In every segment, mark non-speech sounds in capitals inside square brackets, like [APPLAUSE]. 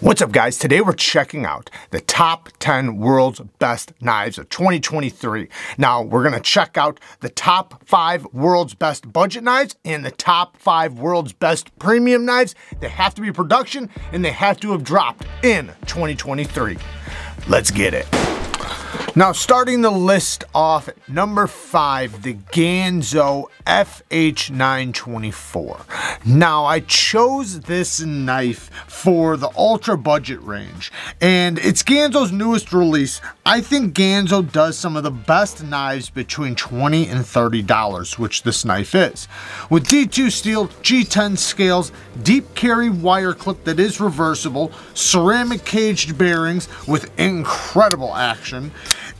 What's up guys? Today we're checking out the top 10 world's best knives of 2023. Now we're gonna check out the top five world's best budget knives and the top five world's best premium knives. They have to be production and they have to have dropped in 2023. Let's get it. Now, starting the list off number five, the Ganzo FH924. Now, I chose this knife for the ultra budget range, and it's Ganzo's newest release. I think Ganzo does some of the best knives between 20 and $30, which this knife is. With D2 steel, G10 scales, deep carry wire clip that is reversible, ceramic caged bearings with incredible action,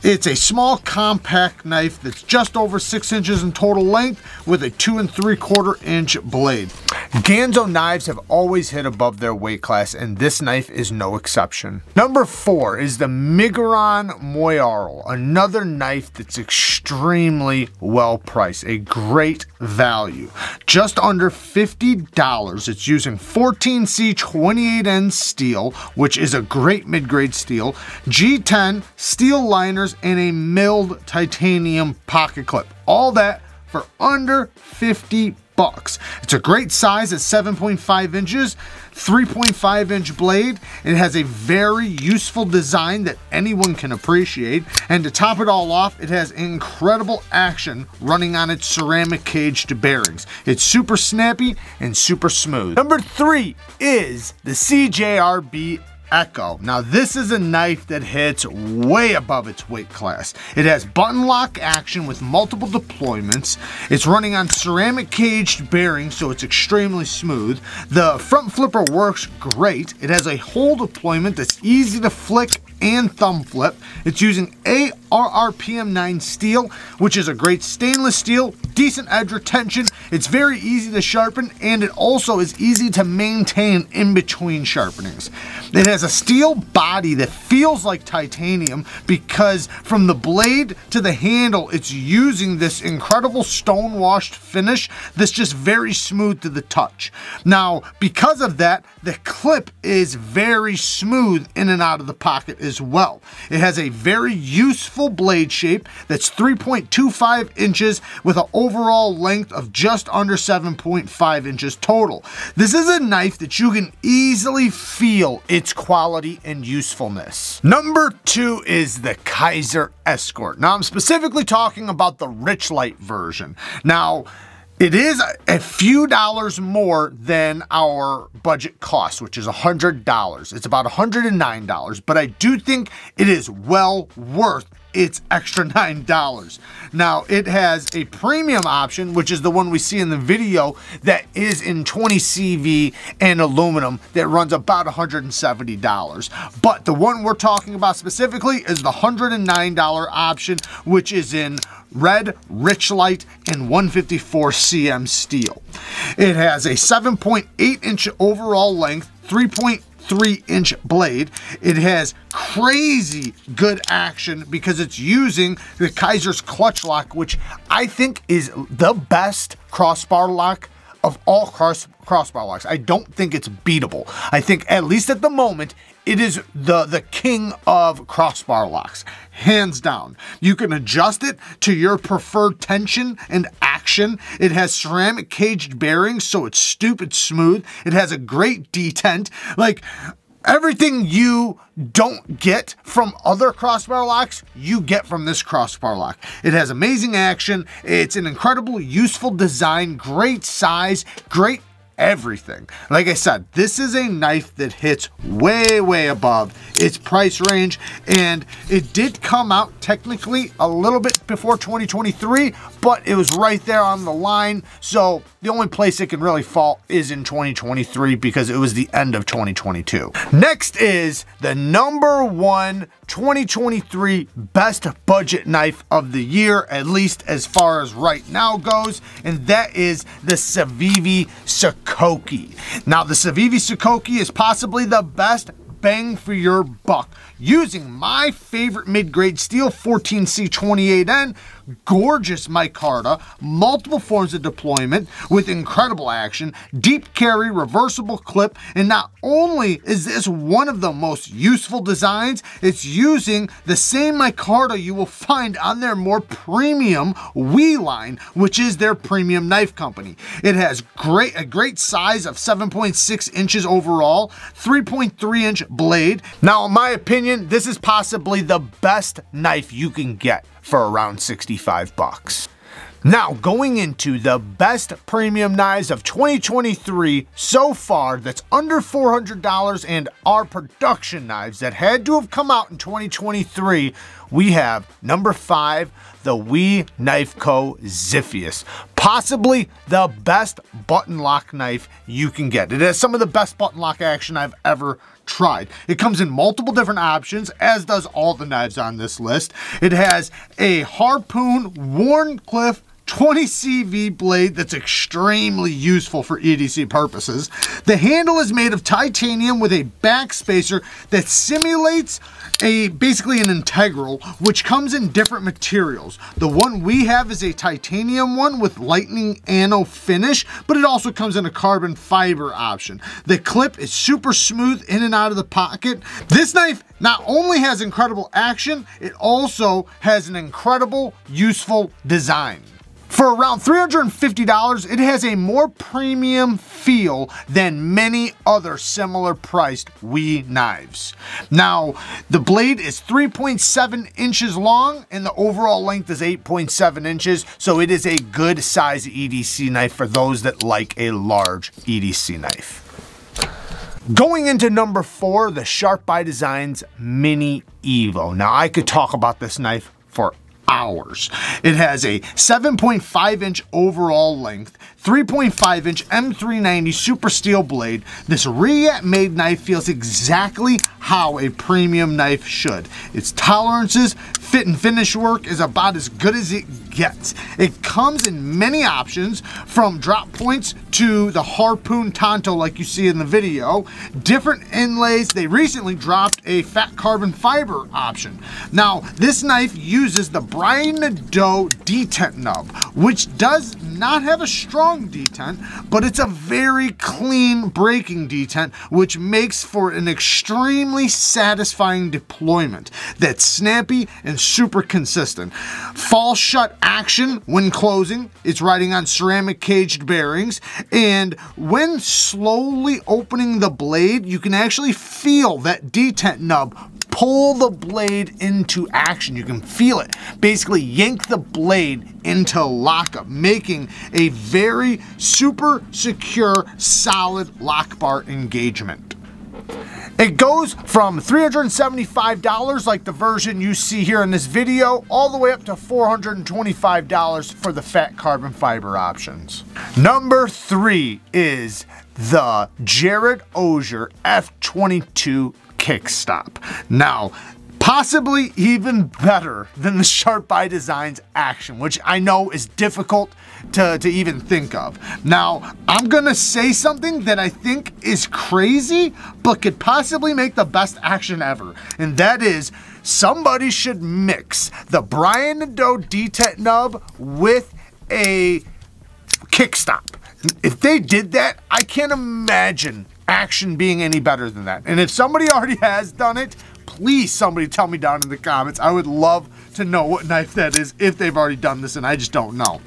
it's a small compact knife that's just over six inches in total length with a two and three quarter inch blade. Ganzo knives have always hit above their weight class and this knife is no exception. Number four is the Miguron Moyarl, another knife that's extremely well priced, a great value. Just under $50, it's using 14C 28N steel, which is a great mid-grade steel, G10 steel liners and a milled titanium pocket clip. All that for under 50 bucks. It's a great size at 7.5 inches, 3.5 inch blade. It has a very useful design that anyone can appreciate. And to top it all off, it has incredible action running on its ceramic caged bearings. It's super snappy and super smooth. Number three is the CJRB Ekko. Now this is a knife that hits way above its weight class. It has button lock action with multiple deployments. It's running on ceramic caged bearings so it's extremely smooth. The front flipper works great. It has a hole deployment that's easy to flick and thumb flip. It's using ARRPM9 steel, which is a great stainless steel, decent edge retention. It's very easy to sharpen and it also is easy to maintain in between sharpenings. It has a steel body that feels like titanium because from the blade to the handle, it's using this incredible stone washed finish that's just very smooth to the touch. Now, because of that, the clip is very smooth in and out of the pocket as well. It has a very useful blade shape that's 3.25 inches with an overall length of just under 7.5 inches total. This is a knife that you can easily feel its quality and usefulness. Number two is the Kizer Escort. Now I'm specifically talking about the Richlite version. Now, it is a few dollars more than our budget cost, which is $100. It's about $109, but I do think it is well worth its extra $9. Now, it has a premium option, which is the one we see in the video, that is in 20 CV and aluminum that runs about $170. But the one we're talking about specifically is the $109 option, which is in red Richlite, and 154 cm steel. It has a 7.8 inch overall length, 3.3 inch blade. It has crazy good action because it's using the Kizer's clutch lock, which I think is the best crossbar lock of all cross crossbar locks. I don't think it's beatable. I think at least at the moment it is the the king of crossbar locks, hands down. You can adjust it to your preferred tension and action. It has ceramic caged bearings, so it's stupid smooth. It has a great detent. Like Everything you don't get from other crossbar locks, you get from this crossbar lock. It has amazing action. It's an incredible, useful design, great size, great everything. Like I said, this is a knife that hits way, way above its price range, and it did come out technically a little bit before 2023, but it was right there on the line, so the only place it can really fall is in 2023 because it was the end of 2022. Next is the number one 2023 best budget knife of the year, at least as far as right now goes, and that is the Civivi Sokoke. Now, the Civivi Sokoke is possibly the best bang for your buck using my favorite mid-grade steel 14C28N gorgeous micarta, multiple forms of deployment with incredible action, deep carry, reversible clip, and not only is this one of the most useful designs, it's using the same micarta you will find on their more premium WE line, which is their premium knife company. It has great a great size of 7.6 inches overall, 3.3 inch blade. Now, in my opinion, this is possibly the best knife you can get for around 65 bucks. Now, going into the best premium knives of 2023 so far that's under $400 and are production knives that had to have come out in 2023, we have number five, the WE Knife Co. Ziffius. Possibly the best button lock knife you can get. It has some of the best button lock action I've ever tried. It comes in multiple different options, as does all the knives on this list. It has a harpoon Wharncliffe 20 CV blade that's extremely useful for EDC purposes. The handle is made of titanium with a back spacer that simulates a basically an integral which comes in different materials. The one we have is a titanium one with lightning anno finish, but it also comes in a carbon fiber option. The clip is super smooth in and out of the pocket. This knife not only has incredible action, it also has an incredible useful design. For around $350, it has a more premium feel than many other similar priced WE knives. Now, the blade is 3.7 inches long and the overall length is 8.7 inches, so it is a good size EDC knife for those that like a large EDC knife. Going into number four, the Sharp by Designs Mini Evo. Now, I could talk about this knife hours. It has a 7.5 inch overall length, 3.5 inch M390 super steel blade. This Reate made knife feels exactly how a premium knife should. Its tolerances, fit and finish work is about as good as it It comes in many options from drop points to the harpoon tanto like you see in the video. Different inlays. They recently dropped a fat carbon fiber option. Now, this knife uses the Brian Nadeau detent nub, which does not have a strong detent, but it's a very clean breaking detent, which makes for an extremely satisfying deployment that's snappy and super consistent. Fall shut action when closing. It's riding on ceramic caged bearings. And when slowly opening the blade, you can actually feel that detent nub pull the blade into action. You can feel it. Basically yank the blade into lockup, making a very super secure, solid lock bar engagement. It goes from $375 like the version you see here in this video all the way up to $425 for the fat carbon fiber options. Number three is the Jared Oeser F22 Kickstop. Now, possibly even better than the Sharp by Designs action, which I know is difficult to, to even think of. Now, I'm gonna say something that I think is crazy, but could possibly make the best action ever, and that is somebody should mix the Brian Nadeau detent nub with a kickstop. If they did that, I can't imagine action being any better than that. And if somebody already has done it, please somebody tell me down in the comments. I would love to know what knife that is if they've already done this and I just don't know.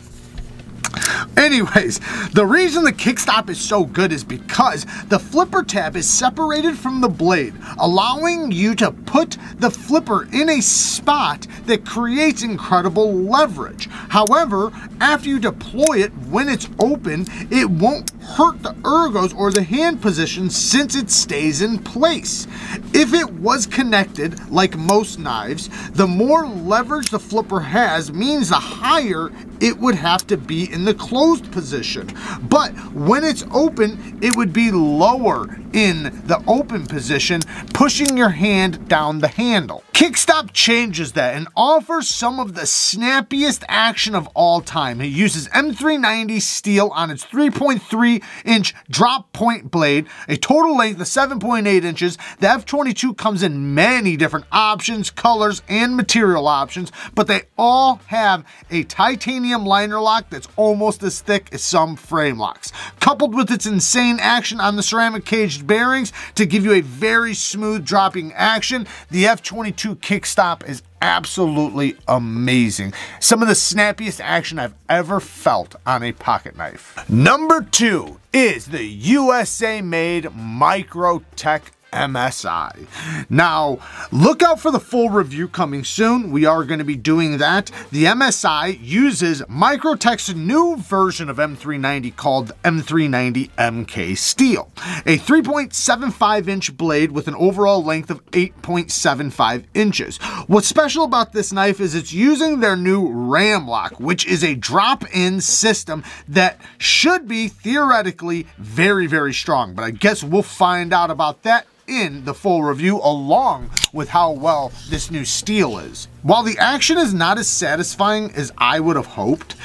[LAUGHS] Anyways, the reason the kickstop is so good is because the flipper tab is separated from the blade, allowing you to put the flipper in a spot that creates incredible leverage. However, after you deploy it, when it's open, it won't hurt the ergos or the hand position since it stays in place. If it was connected, like most knives, the more leverage the flipper has means the higher it would have to be in the closed position. But when it's open, it would be lower in the open position, pushing your hand down the handle. Kickstop changes that and offers some of the snappiest action of all time. It uses M390 steel on its 3.3 inch drop point blade, a total length of 7.8 inches. The F22 comes in many different options, colors, and material options, but they all have a titanium liner lock that's almost as thick as some frame locks. Coupled with its insane action on the ceramic bearings to give you a very smooth dropping action, the F22 kickstop is absolutely amazing. Some of the snappiest action I've ever felt on a pocket knife. Number two is the USA made Microtech MSI. Now, look out for the full review coming soon. We are going to be doing that. The MSI uses Microtech's new version of M390 called M390 MK Steel, a 3.75 inch blade with an overall length of 8.75 inches. What's special about this knife is it's using their new ram lock, which is a drop-in system that should be theoretically very, very strong, but I guess we'll find out about that in the full review along with how well this new steel is. While the action is not as satisfying as I would have hoped,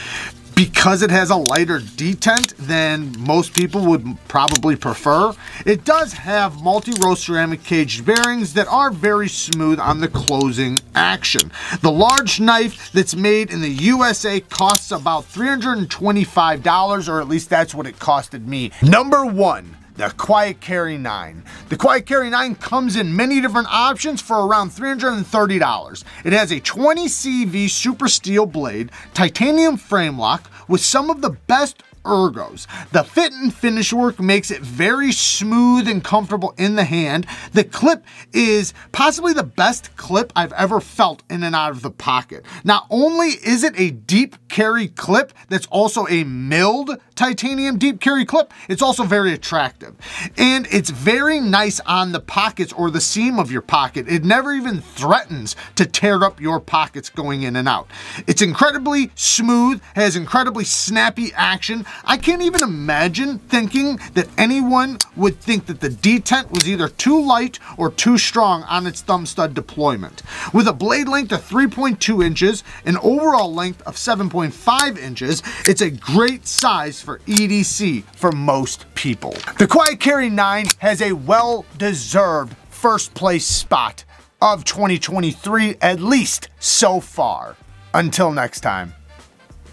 because it has a lighter detent than most people would probably prefer, it does have multi-row ceramic caged bearings that are very smooth on the closing action. The large knife that's made in the USA costs about $325, or at least that's what it costed me. Number one, the Quiet Carry 9. The Quiet Carry 9 comes in many different options for around $330. It has a 20 CV super steel blade, titanium frame lock with some of the best ergos. The fit and finish work makes it very smooth and comfortable in the hand. The clip is possibly the best clip I've ever felt in and out of the pocket. Not only is it a deep carry clip that's also a milled titanium deep carry clip, it's also very attractive. And it's very nice on the pockets or the seam of your pocket. It never even threatens to tear up your pockets going in and out. It's incredibly smooth, has incredibly snappy action. I can't even imagine thinking that anyone would think that the detent was either too light or too strong on its thumb stud deployment. With a blade length of 3.2 inches, an overall length of 7.5 inches, it's a great size for EDC for most people. The Quiet Carry 9 has a well-deserved first place spot of 2023, at least so far. Until next time,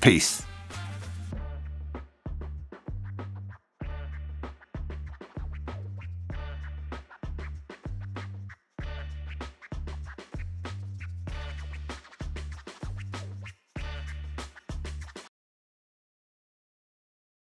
peace.